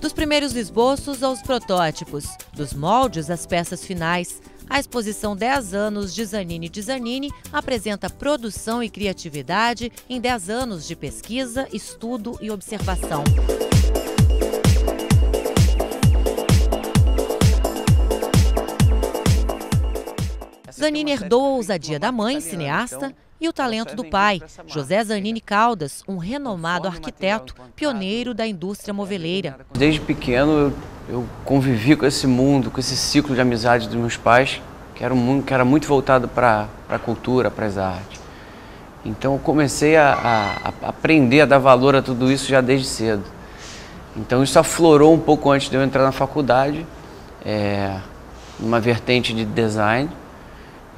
Dos primeiros esboços aos protótipos, dos moldes às peças finais, a exposição 10 anos de Zanini de Zanini apresenta produção e criatividade em 10 anos de pesquisa, estudo e observação. Zanini herdou a ousadia da mãe, cineasta, e o talento do pai, José Zanini Caldas, um renomado arquiteto, pioneiro da indústria moveleira. Desde pequeno eu, eu convivi com esse mundo, com esse ciclo de amizade dos meus pais, que era, um que era muito voltado para a cultura, para as artes. Então eu comecei a, a, a aprender a dar valor a tudo isso já desde cedo. Então isso aflorou um pouco antes de eu entrar na faculdade, é, numa vertente de design.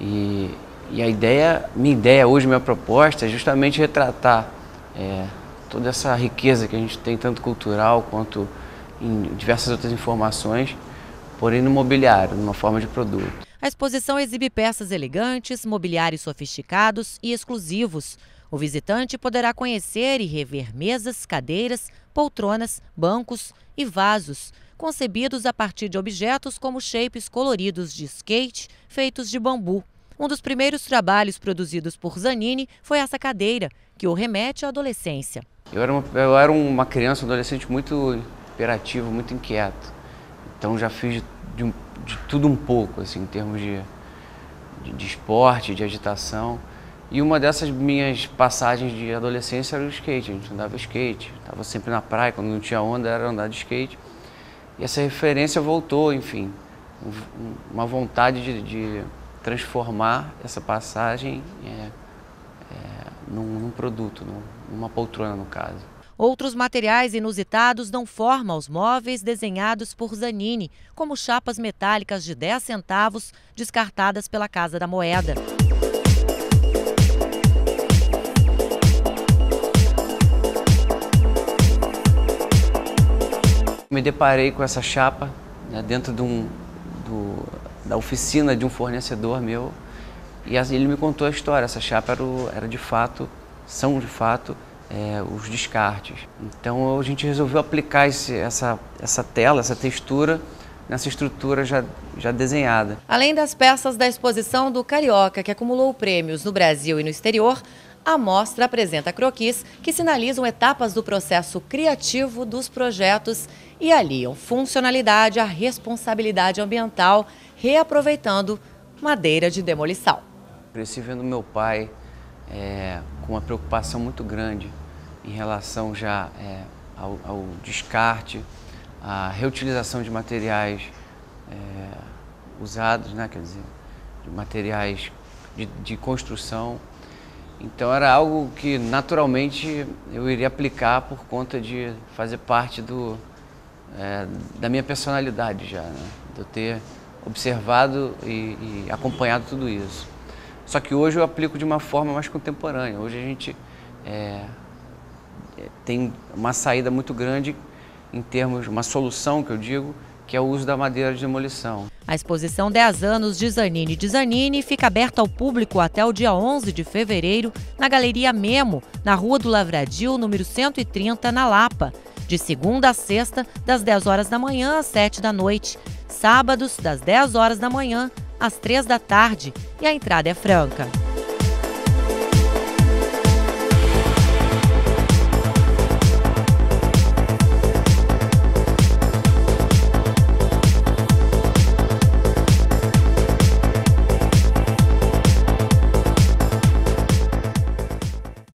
E, e a ideia, minha ideia hoje, minha proposta é justamente retratar é, toda essa riqueza que a gente tem, tanto cultural quanto em diversas outras informações, porém no mobiliário, numa forma de produto. A exposição exibe peças elegantes, mobiliários sofisticados e exclusivos. O visitante poderá conhecer e rever mesas, cadeiras, poltronas, bancos e vasos, concebidos a partir de objetos como shapes coloridos de skate feitos de bambu. Um dos primeiros trabalhos produzidos por Zanini foi essa cadeira, que o remete à adolescência. Eu era uma, eu era uma criança, um adolescente muito imperativo, muito inquieto. Então já fiz de, de, de tudo um pouco, assim, em termos de, de, de esporte, de agitação. E uma dessas minhas passagens de adolescência era o skate. A gente andava skate, estava sempre na praia, quando não tinha onda era andar de skate. E essa referência voltou, enfim, uma vontade de, de transformar essa passagem é, é, num, num, produto, num, numa poltrona no caso. Outros materiais inusitados dão forma aos móveis desenhados por Zanini, como chapas metálicas de 10 centavos descartadas pela Casa da Moeda. Me deparei com essa chapa né, dentro de um, do, da oficina de um fornecedor meu e ele me contou a história. Essa chapa era, o, era de fato, são de fato é, os descartes. Então a gente resolveu aplicar esse, essa, essa tela, essa textura nessa estrutura já, já desenhada. Além das peças da exposição do Carioca, que acumulou prêmios no Brasil e no exterior, a mostra apresenta croquis que sinalizam etapas do processo criativo dos projetos e aliam funcionalidade à responsabilidade ambiental, reaproveitando madeira de demolição. Cresci vendo meu pai é, com uma preocupação muito grande em relação já é, ao, ao, descarte, à reutilização de materiais é, usados, né, quer dizer, de materiais de, de construção então era algo que naturalmente eu iria aplicar por conta de fazer parte do, é, da minha personalidade já, né? de eu ter observado e, e, acompanhado tudo isso. Só que hoje eu aplico de uma forma mais contemporânea. Hoje a gente é, é tem uma saída muito grande em termos, uma solução que eu digo, que é o uso da madeira de demolição. A exposição 10 anos de Zanini de Zanini fica aberta ao público até o dia 11 de fevereiro na Galeria Memo, na Rua do Lavradio, número 130, na Lapa, de segunda a sexta, das 10 horas da manhã às 7 da noite, sábados, das 10 horas da manhã às 3 da tarde, e a entrada é franca.